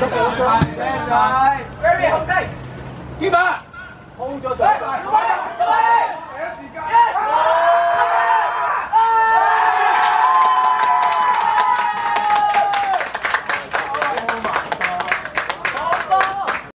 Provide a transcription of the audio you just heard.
Rất tốt. Very Hồng Tây. Kim Ba. Không cho sửa.